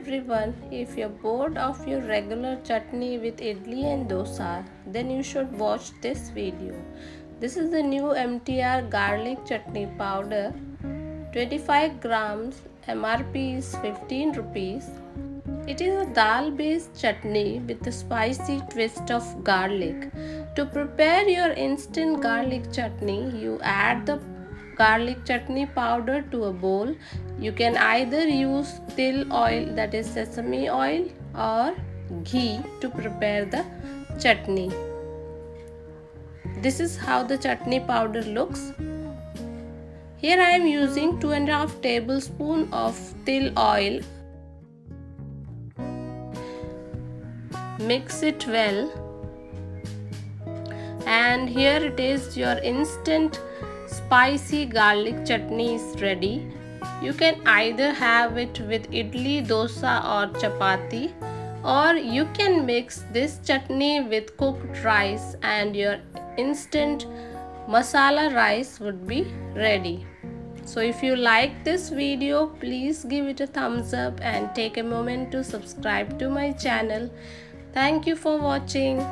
everyone, if you're bored of your regular chutney with idli and dosa, then you should watch this video. This is the new MTR garlic chutney powder. 25 grams, MRP is 15 rupees. It is a dal based chutney with a spicy twist of garlic. To prepare your instant garlic chutney, you add the garlic chutney powder to a bowl. You can either use til oil that is sesame oil or ghee to prepare the chutney. This is how the chutney powder looks. Here I am using 2 and a half tablespoon of til oil. Mix it well and here it is your instant spicy garlic chutney is ready. You can either have it with idli, dosa or chapati or you can mix this chutney with cooked rice and your instant masala rice would be ready. So if you like this video, please give it a thumbs up and take a moment to subscribe to my channel. Thank you for watching.